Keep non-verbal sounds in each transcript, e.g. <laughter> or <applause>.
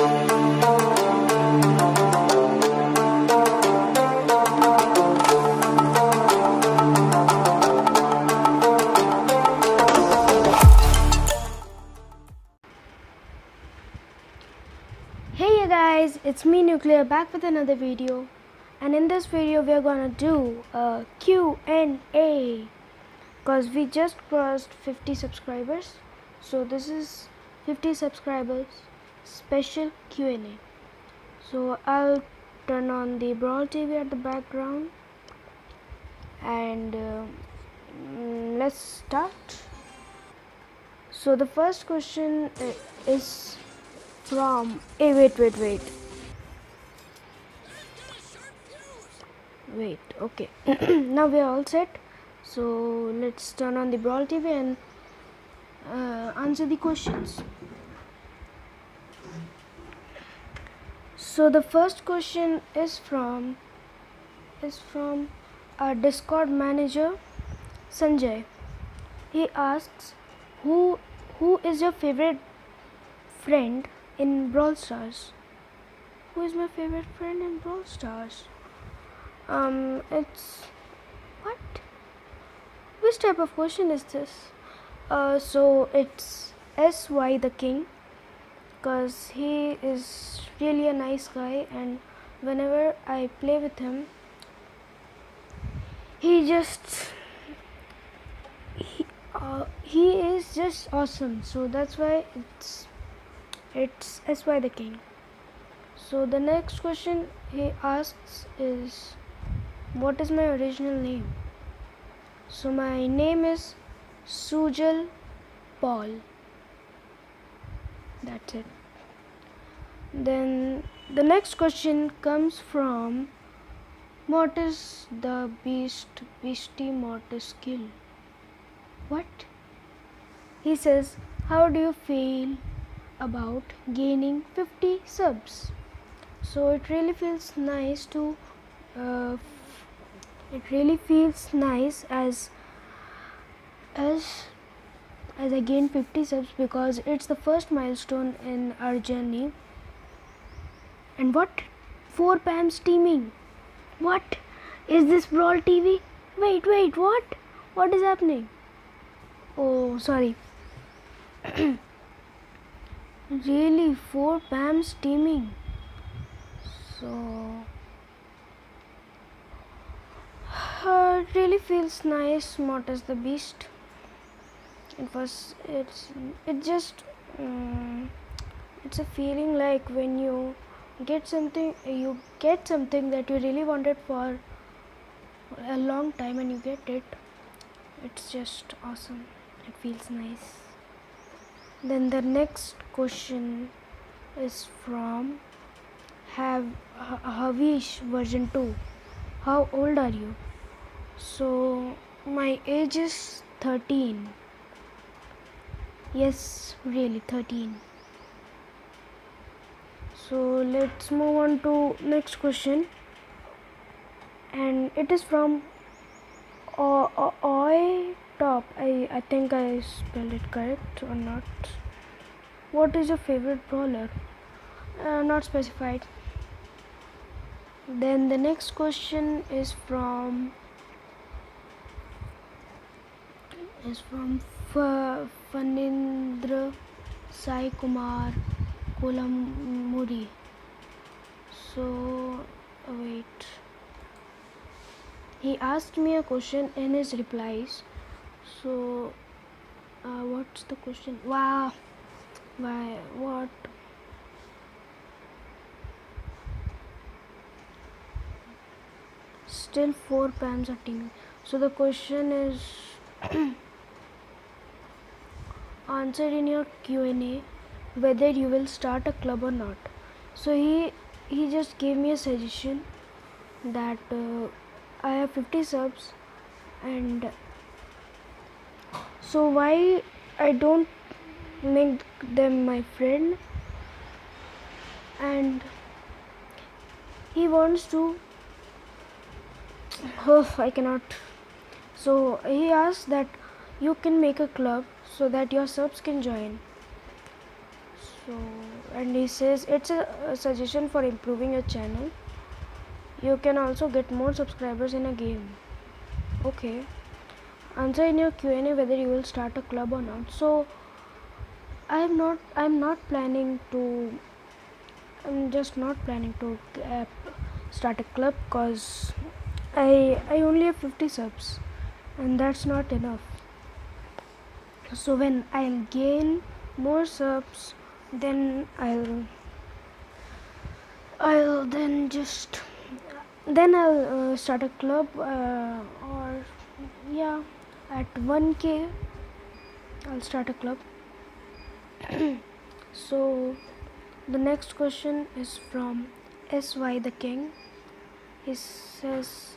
Hey guys, it's me Nuclear back with another video. And in this video we are gonna do a Q&A because we just crossed 50 subscribers. So this is 50 subscribers special Q&A so I'll turn on the Brawl TV at the background. And uh, let's start. So the first question uh, is from hey wait wait wait. Wait okay. <clears throat> Now we are all set. So let's turn on the brawl tv and uh, answer the questions so the first question is from is from our discord manager sanjay he asks who who is your favorite friend in Brawl Stars. Who is my favorite friend in Brawl Stars? Um, it's what? Which type of question is this? Uh, so it's S.Y. the King, cause he is really a nice guy, and whenever I play with him, he just he, uh, he is just awesome. So that's why it's it's SY the king. So the next question he asks is what is my original name? So my name is Sujal Paul. That's it. Then the next question comes from Mortis the Beast Beastie Mortis Kill. What? He says, How do you feel about gaining 50 subs so it really feels nice to uh, it really feels nice as as as I gained 50 subs because it's the first milestone in our journey. And what 4 Pams teaming what is this brawl TV wait wait what? What is happening? Oh sorry. <coughs> Really four Pams teaming so <sighs> uh, it really feels nice Mortis the beast it was it's it just um, it's a feeling like when you get something you get something that you really wanted for a long time and you get it it's just awesome. It feels nice. Then the next question is from have Havish version 2 how old are you? So my age is 13 yes really 13 so let's move on to next question. And it is from Oi top. I, I think I spelled it correct or not. What is your favorite brawler? Uh, not specified. Then the next question is from is from Fanindra Sai Kumar Kolamuri so wait. He asked me a question in his replies. So uh, what's the question? Wow. Why what? Still four Pams are teaming so the question is <clears throat> answer in your q&a whether you will start a club or not. So he he just gave me a suggestion that uh, i have 50 subs and so why I don't make them my friend? And he wants to oh <sighs> I cannot. So he asks that you can make a club so that your subs can join. So and he says it's a, a suggestion for improving your channel. You can also get more subscribers in a game. Okay. Answer in your q&a whether you will start a club or not. So i'm not i'm not planning to i'm just not planning to uh, start a club because i i only have 50 subs and that's not enough so when i'll gain more subs then i'll i'll then just then i'll uh, start a club uh, or yeah at 1k i'll start a club. <clears throat> So the next question is from sy the king. He says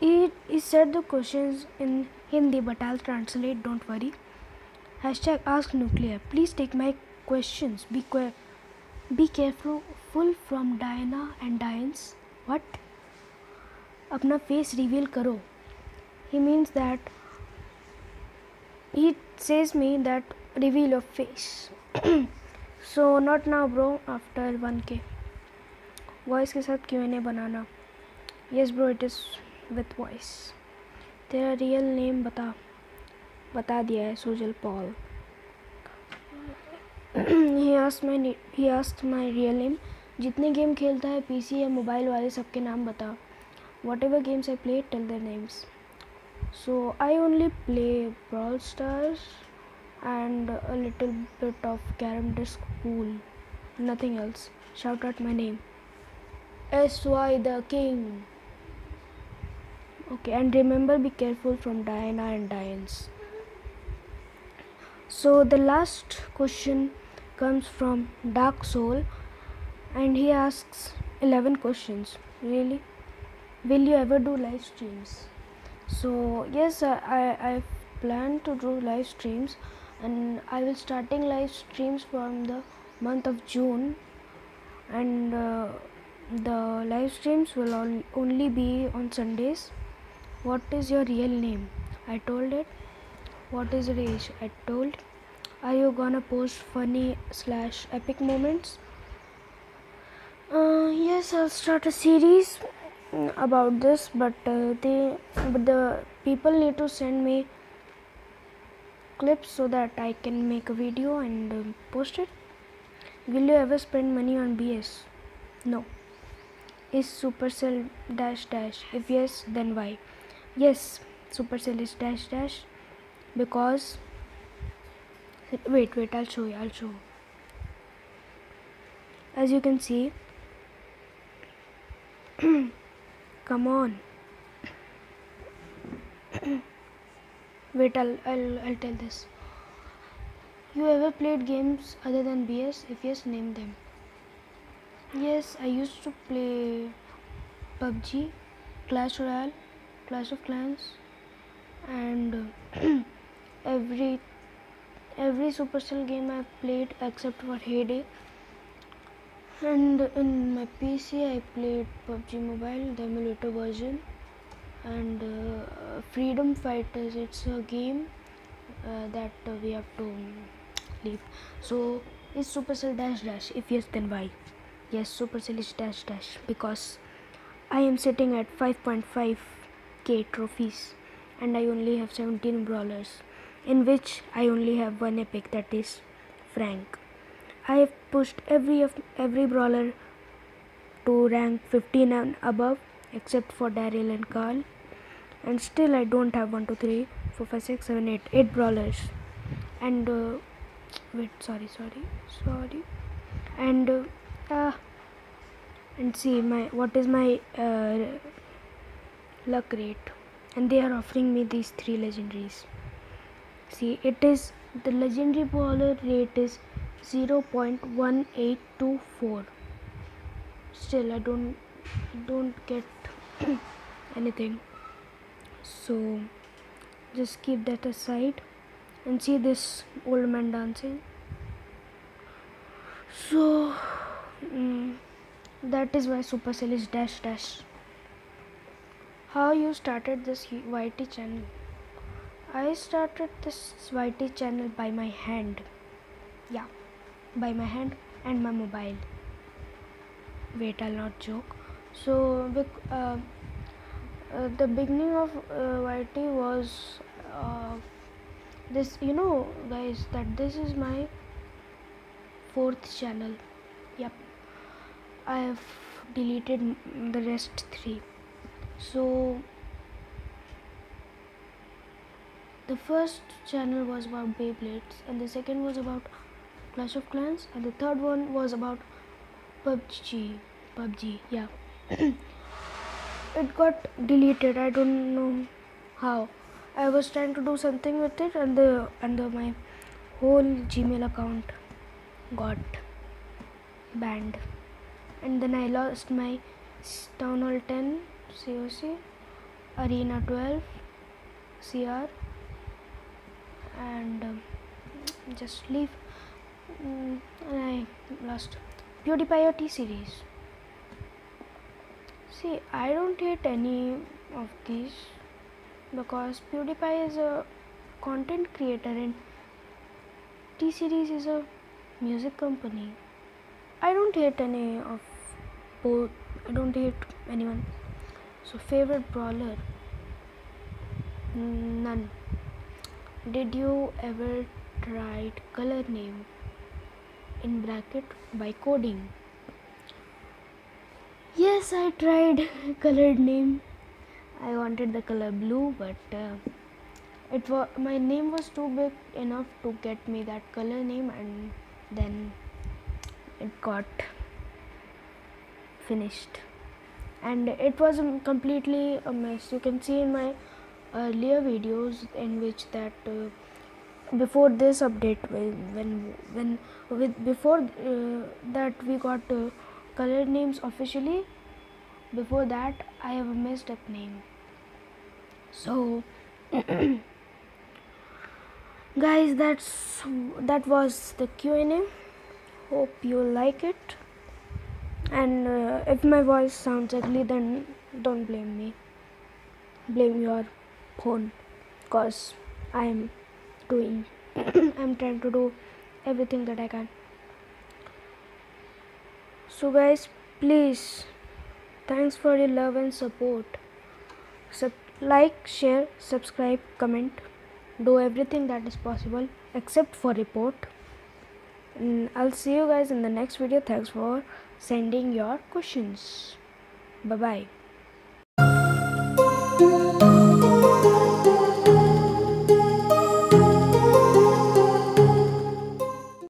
he, he said the questions in hindi but i'll translate don't worry hashtag ask nuclear please take my questions be, que- be careful full from diana and diane's what अपना face reveal करो he means that he says me that reveal your face so not now bro after 1k voice के साथ क्यों बनाना yes bro it is with voice तेरा real name बता बता दिया है सोजल Paul. He asked my he asked my real name जितने गेम खेलता है पीसी या मोबाइल वाले सबके नाम बता। Whatever games I play tell the names so, i only play brawl stars and a little bit of carom disc pool nothing else shout out my name sy the king okay and remember be careful from diana and diane's. So the last question comes from dark soul and he asks 11 questions. Really? Will you ever do live streams? So yes I, I i've to do live streams and i will starting live streams from the month of june and uh, the live streams will only be on sundays what is your real name? I told it. What is your age i told. Are you gonna post funny slash epic moments? Uh, yes i'll start a series about this but uh, they but the people need to send me clips so that i can make a video and um, post it. Will you ever spend money on bs no. Is supercell dash dash? If yes then why yes supercell is dash dash. Because wait wait i'll show you i'll show. As you can see <clears throat> come on. <clears throat> Wait I'll, I'll i'll tell this. You ever played games other than bs if yes name them. Yes i used to play pubg clash royale clash of clans and <clears throat> every every supercell game i played except for Hay Day and in my PC I played PUBG Mobile, the emulator version, and uh, Freedom Fighters. It's a game uh, that uh, we have to leave. So is Supercell dash dash? If yes, then why? Yes, Supercell is dash dash because I am sitting at 5.5k trophies and I only have 17 brawlers, in which I only have one epic that is Frank. I have pushed every every brawler to rank 15 and above except for Daryl and Carl. And still I don't have 1 2 3 4 5 6 7 8 8 brawlers. And uh, wait sorry sorry sorry. And uh, uh, and see my what is my uh, luck rate and they are offering me these three legendaries. See it is the legendary brawler rate is 0.1824 still i don't don't get <clears throat> anything. So just keep that aside and see this old man dancing. So mm, that is why supercell is dash dash how you started this yt channel? I started this yt channel by my hand. Yeah by my hand and my mobile. Wait i'll not joke. So uh, uh, the beginning of uh, YT was uh, this you know guys that this is my fourth channel. Yep. I have deleted the rest three so the first channel was about Beyblades and the second was about Clash of Clans and the third one was about PUBG PUBG yeah. <clears throat> It got deleted I don't know how. I was trying to do something with it and the and the, my whole Gmail account got banned. And then I lost my Town Hall 10 COC Arena 12 CR and um, just leave. And I lost. PewDiePie series. See I don't hate any of these because PewDiePie is a content creator and T series is a music company. I don't hate any of both. I don't hate anyone so favorite brawler? None. Did you ever try color name? In bracket by coding? Yes I tried <laughs> colored name. I wanted the color blue but uh, it was my name was too big enough to get me that color name and then it got finished and it was completely a mess. You can see in my earlier videos in which that uh, before this update when when, with before uh, that we got uh, color names officially before that i have a messed up name. So <coughs> guys that's that was the q&a hope you like it and uh, if my voice sounds ugly then don't blame me. Blame your phone cause i'm doing <coughs> i'm trying to do everything that i can. So guys please thanks for your love and support. Sub- like share subscribe comment. Do everything that is possible except for report. And i'll see you guys in the next video. Thanks for sending your questions. Bye bye